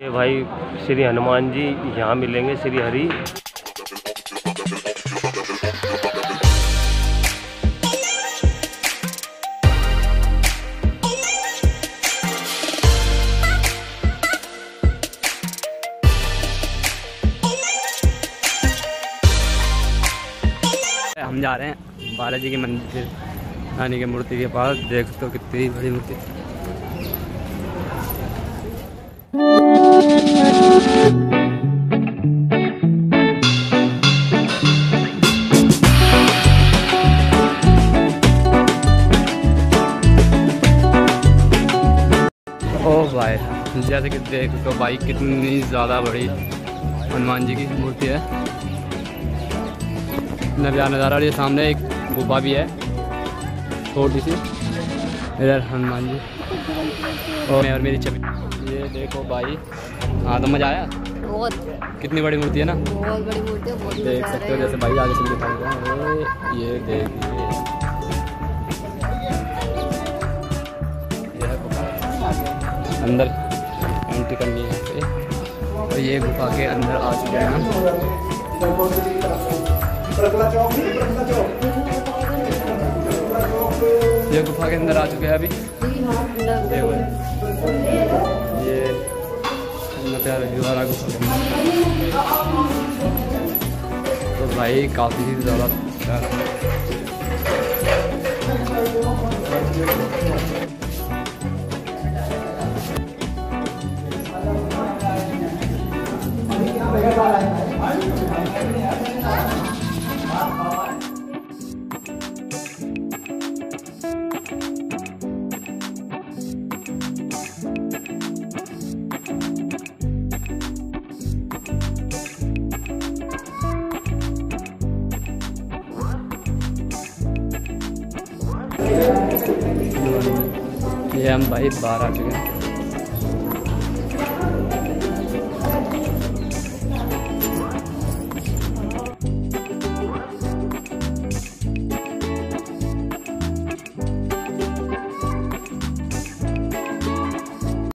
ये भाई श्री हनुमान जी यहाँ मिलेंगे, श्री हरि। हम जा रहे हैं बालाजी के मंदिर, रानी की मूर्ति के पास। देख तो कितनी बड़ी मूर्ति। ओ भाई जैसे कि देख हो भाई कितनी ज़्यादा बड़ी हनुमान जी की मूर्ति है। नज़ारा नज़ारा ये सामने एक गुफा भी है। छोटी सी। इधर हनुमान जी। और मैं और मेरी छवि। ये देखो भाई हाँ तो मज़ा आया? बहुत। कितनी बड़ी मूर्ति है ना? बहुत बड़ी मूर्ति है देख सकते हो जैसे भाई आगे से दिखाऊँगा ये देखिए। अंदर एंट्री करनी है पे। और ये गुफा के अंदर आ चुके हैं ये गुफा के अंदर आ चुके हैं अभी। ये अंदर गुफा। तो भाई काफ़ी ज़्यादा ये हम भाई बारह हैं